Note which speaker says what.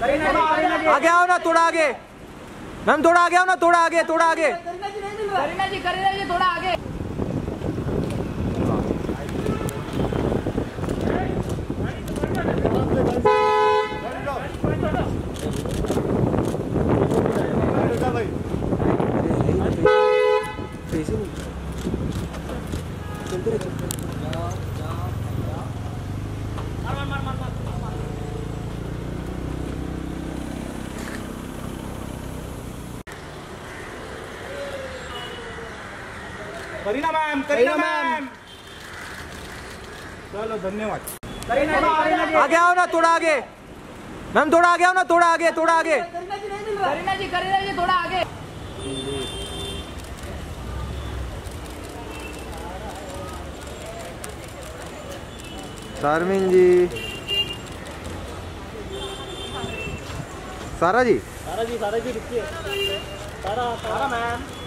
Speaker 1: आगे आओ ना, थोड़ा आगे। मैम, थोड़ा आगे आओ ना, थोड़ा आगे थोड़ा आगे।
Speaker 2: थोड़ा आगे।
Speaker 3: Kareena ma'am Kareena ma'am. चलो धन्यवाद।
Speaker 1: आगे आओ ना थोड़ा आगे। मैम थोड़ा आगे आओ ना थोड़ा आगे थोड़ा आगे।
Speaker 2: करीना जी करीना जी थोड़ा आगे।
Speaker 1: शारमिन जी। सारा जी?
Speaker 3: सारा जी सारा जी रुकिए। सारा सारा मैम।